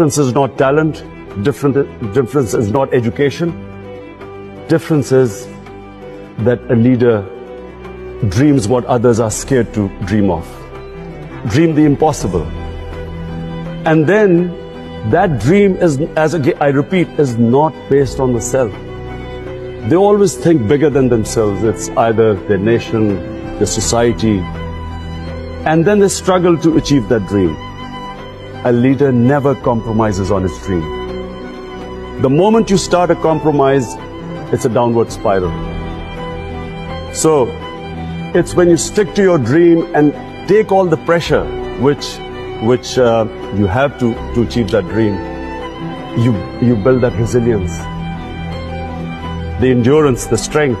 Difference is not talent. Different, difference is not education. Difference is that a leader dreams what others are scared to dream of. Dream the impossible. And then that dream is, as I repeat, is not based on the self. They always think bigger than themselves. It's either their nation, their society, and then they struggle to achieve that dream a leader never compromises on his dream. The moment you start a compromise, it's a downward spiral. So, it's when you stick to your dream and take all the pressure which, which uh, you have to, to achieve that dream, you, you build that resilience, the endurance, the strength.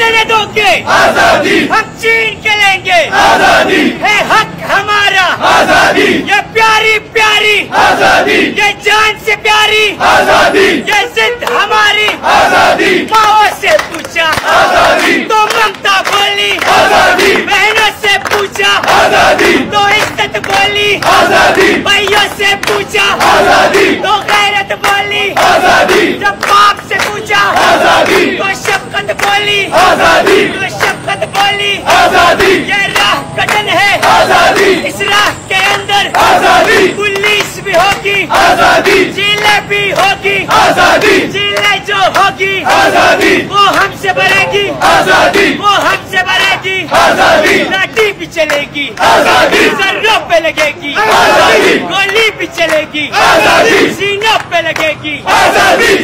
دینے دو گے آزادی۔ ہم چین کے لیں گے۔ آزادی۔ ہے حق ہمارا۔ آزادی۔ یہ پیاری پیاری۔ آزادی۔ یہ جان سے پیاری۔ آزادی۔ یہ ضد ہمارا۔ آزادی! یہ راہ کٹن ہے۔ آزادی! اس راہ کے اندر آزادی! پولیس بھی ہوگی۔ آزادی! جیلے بھی ہوگی۔ آزادی! جیلے جو ہوگی آزادی! وہ ہم سے بڑھے گی۔ آزادی! وہ ہم سے بڑھے گی۔ آزادی! لاٹھی بھی چلے گی۔ آزادی! سروں پہ لگے گی۔ آزادی! گولی بھی چلے گی۔ آزادی! سینوں پہ لگے گی۔ آزادی!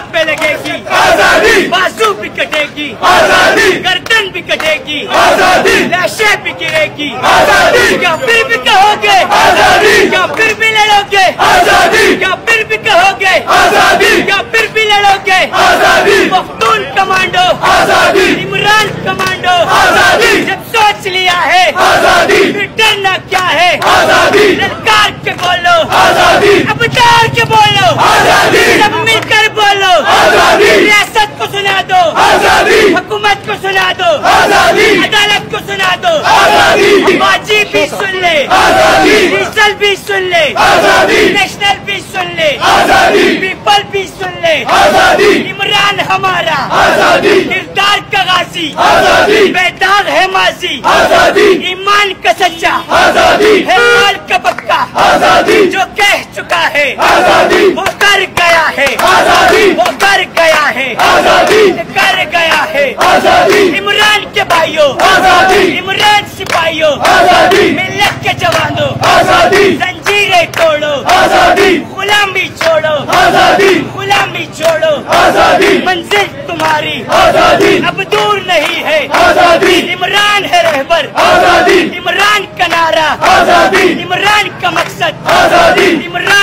سب پہ لگے گی۔ آزادی! بازو بھی کٹے گی۔ آزادی! گردن بھی کٹے گی۔ آزادی! لاشیں بھی گرے گی۔ آزادی! کیا پھر بھی کہو گے آزادی! کیا پھر بھی لڑو گے آزادی! کیا پھر بھی کہو گے آزادی! کیا پھر بھی لڑو گے آزادی! مفتون کمانڈو۔ آزادی! عمران کمانڈو۔ آزادی! جب سوچ لیا ہے۔ آزادی! ریٹرن نہ بھی سن لے آزادی ریزل بھی سن لے آزادی نیشنل بھی سن لے آزادی پیپل بھی سن لے آزادی عمران ہمارا آزادی کردار کا غازی آزادی بیدار ہے ماضی آزادی ایمان کا سچا آزادی ہے مال کا پکا آزادی جو کہہ چکا ہے آزادی وہ کر گیا ہے آزادی وہ کر گیا ہے آزادی کر گیا ہے آزادی عمران کے بھائیوں آزادی عمران سپاہیوں آزادی زنجیریں توڑو آزادی غلامی چھوڑو آزادی بھی چھوڑو آزادی منزل تمہاری آزادی اب دور نہیں ہے آزادی عمران ہے رہبر آزادی عمران کا نعرہ آزادی عمران کا مقصد آزادی عمران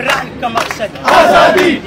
الرحم كمقصد أسدي